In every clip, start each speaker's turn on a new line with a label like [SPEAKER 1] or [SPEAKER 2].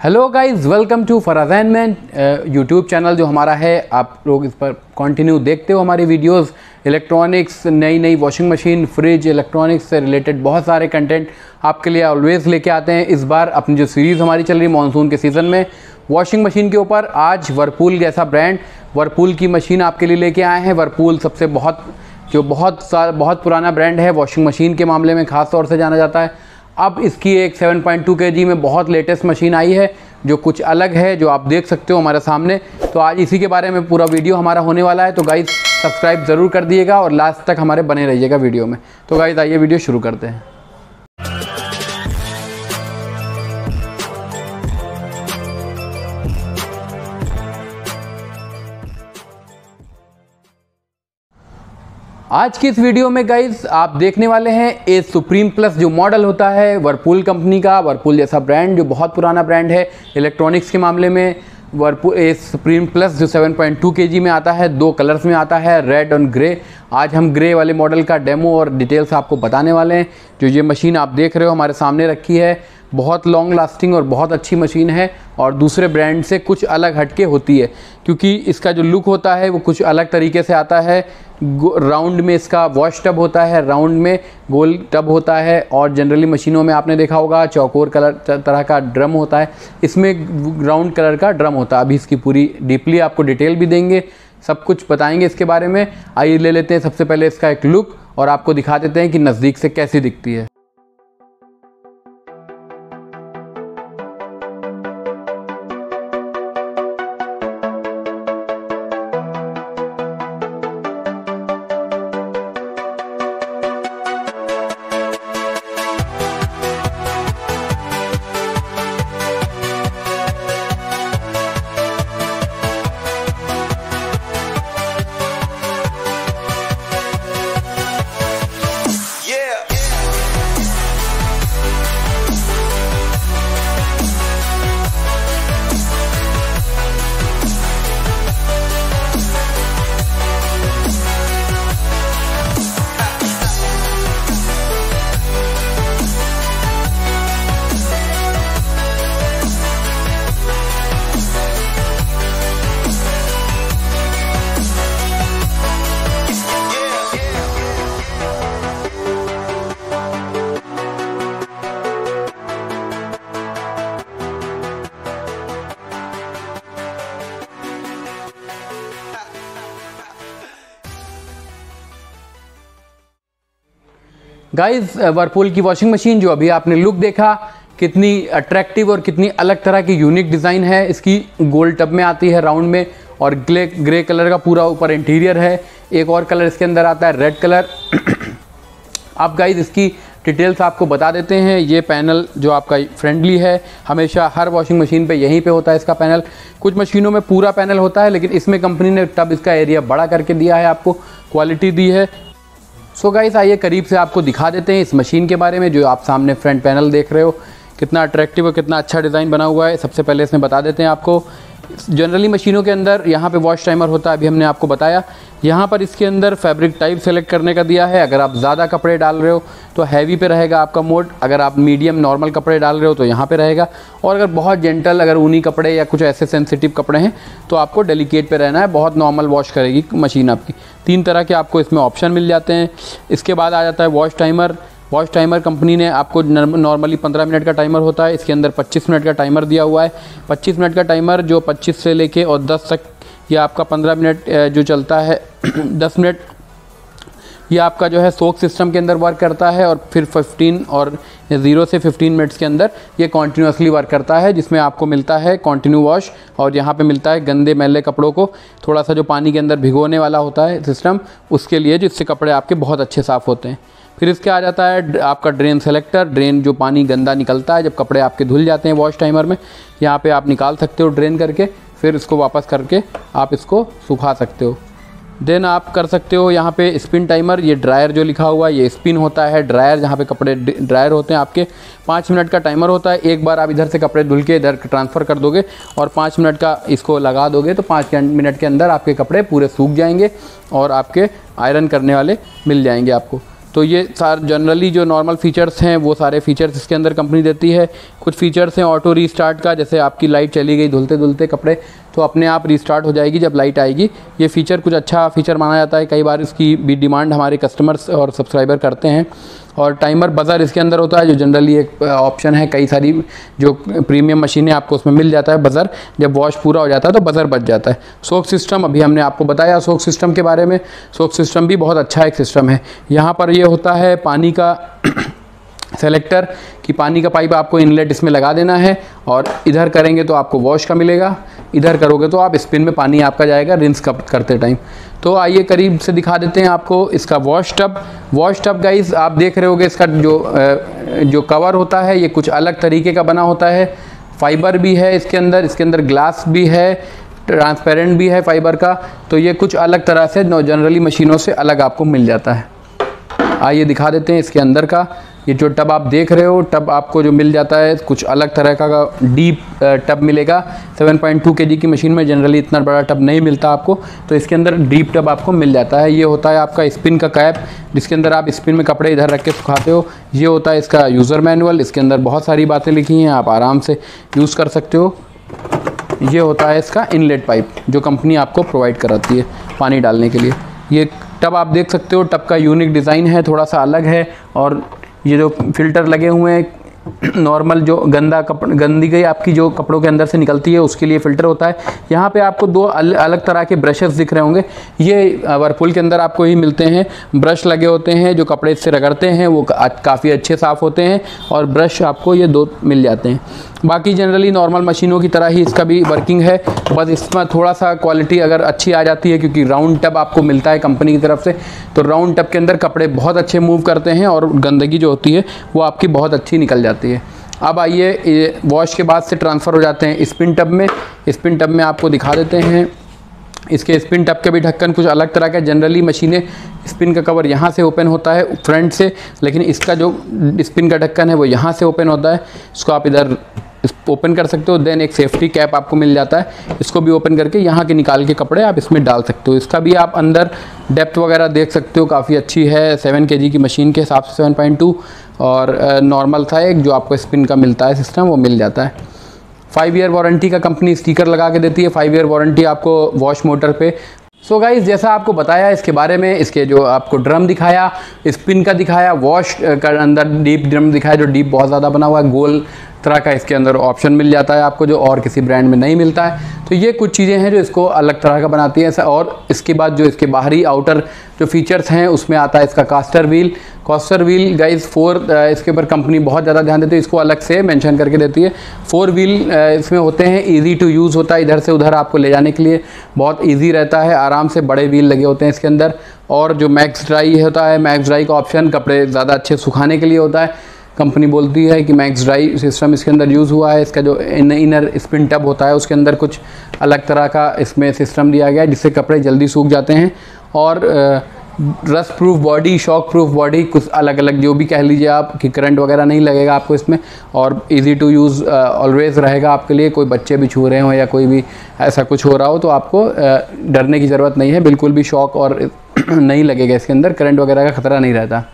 [SPEAKER 1] Hello guys welcome to फराजैन man YouTube channel जो हमारा है। आप लोग इस पर कंटिन्यू देखते हो हमारी वीडियोस इलेक्ट्रॉनिक्स नई नई वॉशिंग मशीन फ्रिज इलेक्ट्रॉनिक्स से रिलेटेड बहुत सारे कंटेंट आपके लिए ऑलवेज लेके आते हैं। इस बार अपनी जो सीरीज़ हमारी चल रही मानसून के सीज़न में वॉशिंग मशीन के ऊपर आज वर्पूल जैसा ब्रांड वर्पूल की मशीन आपके लिए लेके आए हैं। वर्पूल सबसे बहुत, जो बहुत साल बहुत पुराना ब्रांड है वॉशिंग मशीन के मामले में ख़ास तौर से जाना जाता है। अब इसकी एक 7.2 पॉइंट में बहुत लेटेस्ट मशीन आई है, जो कुछ अलग है, जो आप देख सकते हो हमारे सामने। तो आज इसी के बारे में पूरा वीडियो हमारा होने वाला है। तो गाइज़ सब्सक्राइब ज़रूर कर दिएगा और लास्ट तक हमारे बने रहिएगा वीडियो में। तो गाइज़ आइए वीडियो शुरू करते हैं। आज की इस वीडियो में गाइज़ आप देखने वाले हैं ए सुप्रीम प्लस जो मॉडल होता है वर्पूल कंपनी का। वर्पूल जैसा ब्रांड जो बहुत पुराना ब्रांड है इलेक्ट्रॉनिक्स के मामले में। वर्पूल ए सुप्रीम प्लस जो 7.2 केजी में आता है, दो कलर्स में आता है रेड और ग्रे आज हम ग्रे वाले मॉडल का डेमो और डिटेल्स आपको बताने वाले हैं। जो ये मशीन आप देख रहे हो, हमारे सामने रखी है। बहुत लॉन्ग लास्टिंग और बहुत अच्छी मशीन है और दूसरे ब्रांड से कुछ अलग हटके होती है, क्योंकि इसका जो लुक होता है वो कुछ अलग तरीके से आता है। राउंड में इसका वॉश टब होता है राउंड में गोल टब होता है और जनरली मशीनों में आपने देखा होगा चौकोर कलर तरह का ड्रम होता है। इसमें राउंड कलर का ड्रम होता है। अभी इसकी पूरी डीपली आपको डिटेल भी देंगे, सब कुछ बताएँगे इसके बारे में। आइए ले लेते हैं सबसे पहले इसका एक लुक और आपको दिखा देते हैं कि नज़दीक से कैसी दिखती है। गाइस वर्पूल की वॉशिंग मशीन जो अभी आपने लुक देखा, कितनी अट्रैक्टिव और कितनी अलग तरह की यूनिक डिज़ाइन है। इसकी गोल्ड टब में आती है राउंड में और ग्ले ग्रे कलर का पूरा ऊपर इंटीरियर है। एक और कलर इसके अंदर आता है रेड कलर आप गाइज़ इसकी डिटेल्स आपको बता देते हैं। ये पैनल जो आपका फ्रेंडली है, हमेशा हर वॉशिंग मशीन पे यहीं पे होता है इसका पैनल कुछ मशीनों में पूरा पैनल होता है, लेकिन इसमें कंपनी ने टब इसका एरिया बड़ा करके दिया है, आपको क्वालिटी दी है। सो गाइस आइए करीब से आपको दिखा देते हैं इस मशीन के बारे में जो आप सामने फ्रंट पैनल देख रहे हो। कितना अट्रैक्टिव और कितना अच्छा डिज़ाइन बना हुआ है। सबसे पहले इसमें बता देते हैं आपको जनरली मशीनों के अंदर यहाँ पे वॉश टाइमर होता है, अभी हमने आपको बताया। यहाँ पर इसके अंदर फैब्रिक टाइप सेलेक्ट करने का दिया है। अगर आप ज़्यादा कपड़े डाल रहे हो तो हैवी पे रहेगा आपका मोड अगर आप मीडियम नॉर्मल कपड़े डाल रहे हो तो यहाँ पे रहेगा। और अगर बहुत जेंटल अगर ऊनी कपड़े या कुछ ऐसे सेंसिटिव कपड़े हैं तो आपको डेलिकेट पे रहना है। बहुत नॉर्मल वॉश करेगी मशीन आपकी। तीन तरह के आपको इसमें ऑप्शन मिल जाते हैं। इसके बाद आ जाता है wash timer watch timer company ने आपको नॉर्मली 15 मिनट का टाइमर होता है, इसके अंदर 25 मिनट का टाइमर दिया हुआ है। 25 मिनट का टाइमर जो 25 से लेके और 10 तक या आपका 15 मिनट जो चलता है 10 मिनट, ये आपका जो है सोक सिस्टम के अंदर वर्क करता है और फिर 15 और ज़ीरो से 15 मिनट्स के अंदर ये कॉन्टीन्यूसली वर्क करता है, जिसमें आपको मिलता है कॉन्टिन्यू वॉश और यहाँ पे मिलता है गंदे मैले कपड़ों को। थोड़ा सा जो पानी के अंदर भिगोने वाला होता है सिस्टम, उसके लिए जिससे कपड़े आपके बहुत अच्छे साफ़ होते हैं। फिर इसके आ जाता है आपका ड्रेन सेलेक्टर, ड्रेन जो पानी गंदा निकलता है, जब कपड़े आपके धुल जाते हैं वॉश टाइमर में, यहाँ पे आप निकाल सकते हो ड्रेन करके, फिर इसको वापस करके आप इसको सुखा सकते हो। देन आप कर सकते हो यहाँ पे स्पिन टाइमर ये ड्रायर जो लिखा हुआ है, ये स्पिन होता है ड्रायर जहाँ पे कपड़े ड्रायर होते हैं, आपके पाँच मिनट का टाइमर होता है, एक बार आप इधर से कपड़े धुल के इधर ट्रांसफ़र कर दोगे और पाँच मिनट का इसको लगा दोगे तो पाँच मिनट के अंदर आपके कपड़े पूरे सूख जाएँगे और आपके आयरन करने वाले मिल जाएँगे आपको। तो ये सार जनरली जो नॉर्मल फीचर्स हैं, वो सारे फीचर्स इसके अंदर कंपनी देती है। कुछ फीचर्स हैं ऑटो रीस्टार्ट का, जैसे आपकी लाइट चली गई धुलते धुलते कपड़े। तो अपने आप रिस्टार्ट हो जाएगी जब लाइट आएगी। ये फ़ीचर कुछ अच्छा फीचर माना जाता है। कई बार इसकी भी डिमांड हमारे कस्टमर्स और सब्सक्राइबर करते हैं। और टाइमर बज़र इसके अंदर होता है, जो जनरली एक ऑप्शन है। कई सारी जो प्रीमियम मशीनें आपको उसमें मिल जाता है। बज़र जब वॉश पूरा हो जाता है तो बज़र बच जाता है। सोक सिस्टम अभी हमने आपको बताया सोक सिस्टम के बारे में। सोक सिस्टम भी बहुत अच्छा एक सिस्टम है। यहाँ पर ये होता है पानी का सेलेक्टर कि पानी का पाइप आपको इनलेट इसमें लगा देना है। और इधर करेंगे तो आपको वॉश का मिलेगा। इधर करोगे तो आप स्पिन में पानी आपका जाएगा रिंस करते टाइम। तो आइए करीब से दिखा देते हैं आपको इसका wash tub wash tub guys आप देख रहे होगे इसका जो जो कवर होता है, ये कुछ अलग तरीके का बना होता है। फाइबर भी है इसके अंदर इसके अंदर ग्लास भी है ट्रांसपेरेंट भी है फाइबर का। तो ये कुछ अलग तरह से जनरली मशीनों से अलग आपको मिल जाता है। आइए दिखा देते हैं इसके अंदर का। ये जो टब आप देख रहे हो, टब आपको जो मिल जाता है, कुछ अलग तरह का डीप टब मिलेगा। 7.2 केजी की मशीन में जनरली इतना बड़ा टब नहीं मिलता आपको तो इसके अंदर डीप टब आपको मिल जाता है। ये होता है आपका स्पिन का कैप, जिसके अंदर आप स्पिन में कपड़े इधर रख के सुखाते हो। ये होता है इसका यूज़र मैनुअल, इसके अंदर बहुत सारी बातें लिखी हैं, आप आराम से यूज़ कर सकते हो। ये होता है इसका इनलेट पाइप, जो कंपनी आपको प्रोवाइड कराती है पानी डालने के लिए। ये टब आप देख सकते हो, टब का यूनिक डिज़ाइन है, थोड़ा सा अलग है और ये जो फ़िल्टर लगे हुए हैं नॉर्मल जो गंदा कपड़ गंदी गई आपकी जो कपड़ों के अंदर से निकलती है उसके लिए फ़िल्टर होता है। यहाँ पे आपको दो अल, अलग तरह के ब्रशेस दिख रहे होंगे। ये वर्लपूल के अंदर आपको ही मिलते हैं। ब्रश लगे होते हैं जो कपड़े से रगड़ते हैं वो काफ़ी अच्छे साफ़ होते हैं और ब्रश आपको ये दो मिल जाते हैं। बाकी जनरली नॉर्मल मशीनों की तरह ही इसका भी वर्किंग है। बस इसमें थोड़ा सा क्वालिटी अगर अच्छी आ जाती है, क्योंकि राउंड टब आपको मिलता है कंपनी की तरफ़ से तो राउंड टब के अंदर कपड़े बहुत अच्छे मूव करते हैं और गंदगी जो होती है, वो आपकी बहुत अच्छी निकल जाती है। अब आइए वॉश के बाद से ट्रांसफ़र हो जाते हैं स्पिन टब में। स्पिन टब में आपको दिखा देते हैं। इसके स्पिन टब के भी ढक्कन कुछ अलग तरह का जनरली मशीनें स्पिन का कवर यहाँ से ओपन होता है फ्रंट से, लेकिन इसका जो स्पिन का ढक्कन है, वो यहाँ से ओपन होता है। इसको आप इधर ओपन कर सकते हो देन एक सेफ्टी कैप आपको मिल जाता है। इसको भी ओपन करके यहाँ के निकाल के कपड़े आप इसमें डाल सकते हो। इसका भी आप अंदर डेप्थ वगैरह देख सकते हो, काफ़ी अच्छी है। सेवन के की मशीन के हिसाब से सेवन पॉइंट टू और नॉर्मल था एक जो आपको स्पिन का मिलता है सिस्टम वो मिल जाता है। फाइव ईयर वारंटी का कंपनी स्टिकर लगा के देती है। फाइव ईयर वारंटी आपको वॉश मोटर पे सो so गाइज़ जैसा आपको बताया, इसके बारे में, इसके जो आपको ड्रम दिखाया स्पिन का दिखाया वॉश का अंदर डीप ड्रम दिखाया, जो डीप बहुत ज़्यादा बना हुआ है, गोल तरह का इसके अंदर ऑप्शन मिल जाता है आपको, जो और किसी ब्रांड में नहीं मिलता है। तो ये कुछ चीज़ें हैं जो इसको अलग तरह का बनाती हैं और इसके बाद जो इसके बाहरी आउटर जो फीचर्स हैं, उसमें आता है इसका castor wheel castor wheel guys four इसके ऊपर कंपनी बहुत ज़्यादा ध्यान देती है इसको अलग से मेंशन करके देती है। फोर व्हील इसमें होते हैं इजी टू यूज़ होता है इधर से उधर आपको ले जाने के लिए। बहुत ईजी रहता है आराम से बड़े व्हील लगे होते हैं इसके अंदर। और जो मैक्स ड्राई होता है मैक्स ड्राई का ऑप्शन कपड़े ज़्यादा अच्छे सुखाने के लिए होता है। कंपनी बोलती है कि मैक्स ड्राई सिस्टम इसके अंदर यूज़ हुआ है। इसका जो इन, इनर स्पिन टब होता है उसके अंदर कुछ अलग तरह का इसमें सिस्टम दिया गया है जिससे कपड़े जल्दी सूख जाते हैं। और rust proof body shock proof body कुछ अलग अलग जो भी कह लीजिए आप कि करंट वगैरह नहीं लगेगा आपको इसमें और इजी टू यूज़ ऑलवेज़ रहेगा आपके लिए। कोई बच्चे भी छू रहे हो या कोई भी ऐसा कुछ हो रहा हो तो आपको uh, डरने की ज़रूरत नहीं है। बिल्कुल भी शॉक और नहीं लगेगा इसके अंदर। करंट वगैरह का ख़तरा नहीं रहता।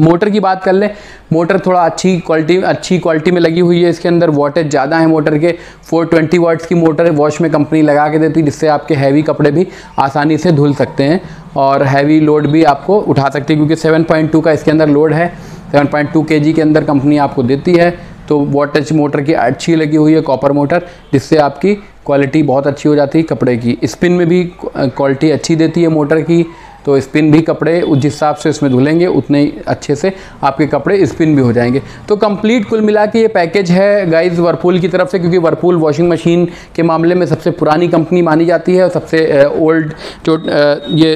[SPEAKER 1] मोटर की बात कर लें, मोटर थोड़ा अच्छी क्वालिटी अच्छी क्वालिटी में लगी हुई है इसके अंदर। वाटेज ज़्यादा है मोटर के। 420 वाट्स की मोटर वॉश में कंपनी लगा के देती है जिससे आपके हैवी कपड़े भी आसानी से धुल सकते हैं और हैवी लोड भी आपको उठा सकती है, क्योंकि 7.2 का इसके अंदर लोड है। 7.2 केजी के अंदर कंपनी आपको देती है। तो वाटेज मोटर की अच्छी लगी हुई है कॉपर मोटर जिससे आपकी क्वालिटी बहुत अच्छी हो जाती है कपड़े की। स्पिन में भी क्वालिटी अच्छी देती है मोटर की। तो स्पिन भी कपड़े जिस हिसाब से इसमें धुलेंगे, उतने ही अच्छे से आपके कपड़े स्पिन भी हो जाएँगे। तो कंप्लीट कुल मिला के ये पैकेज है गाइज़ वर्पूल की तरफ़ से, क्योंकि वर्पूल वॉशिंग मशीन के मामले में सबसे पुरानी कंपनी मानी जाती है और सबसे ओल्ड जो ये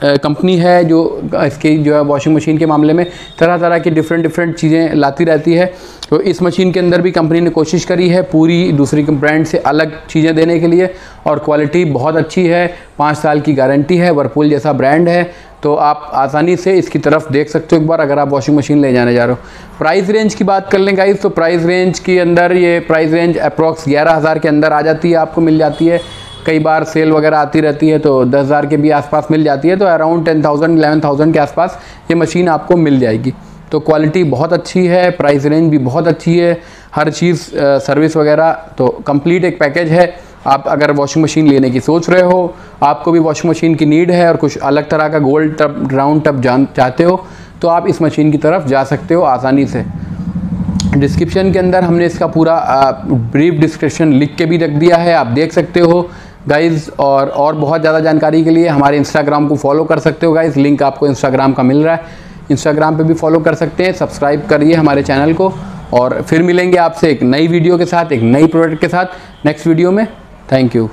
[SPEAKER 1] कंपनी है जो इसकी जो है वॉशिंग मशीन के मामले में तरह तरह की डिफरेंट डिफरेंट चीज़ें लाती रहती है। तो इस मशीन के अंदर भी कंपनी ने कोशिश करी है पूरी दूसरी ब्रांड से अलग चीज़ें देने के लिए और क्वालिटी बहुत अच्छी है। पाँच साल की गारंटी है वर्पूल जैसा ब्रांड है। तो आप आसानी से इसकी तरफ़ देख सकते हो एक बार अगर आप वॉशिंग मशीन ले जाने जा रहे हो। प्राइस रेंज की बात कर लें गाइज़ तो प्राइस रेंज के अंदर ये प्राइस रेंज अप्रॉक्स ग्यारह हज़ार के अंदर आ जाती है, आपको मिल जाती है। कई बार सेल वगैरह आती रहती है तो दस हज़ार के भी आसपास मिल जाती है तो around ten thousand eleven thousand के आसपास ये मशीन आपको मिल जाएगी। तो क्वालिटी बहुत अच्छी है प्राइस रेंज भी बहुत अच्छी है, हर चीज़ सर्विस वगैरह तो कंप्लीट एक पैकेज है। आप अगर वॉशिंग मशीन लेने की सोच रहे हो, आपको भी वॉशिंग मशीन की नीड है और कुछ अलग तरह का गोल्ड टब राउंड टब जान, चाहते हो तो आप इस मशीन की तरफ़ जा सकते हो आसानी से। डिस्क्रिप्शन के अंदर हमने इसका पूरा ब्रीफ डिस्क्रिप्शन लिख के भी रख दिया है, आप देख सकते हो। गाइज़ और और बहुत ज़्यादा जानकारी के लिए हमारे इंस्टाग्राम को फॉलो कर सकते हो गाइज़ लिंक आपको इंस्टाग्राम का मिल रहा है. इंस्टाग्राम पे भी फॉलो कर सकते हैं. सब्सक्राइब करिए हमारे चैनल को. और फिर मिलेंगे आपसे एक नई वीडियो के साथ, एक नई प्रोडक्ट के साथ. नेक्स्ट वीडियो में. Thank you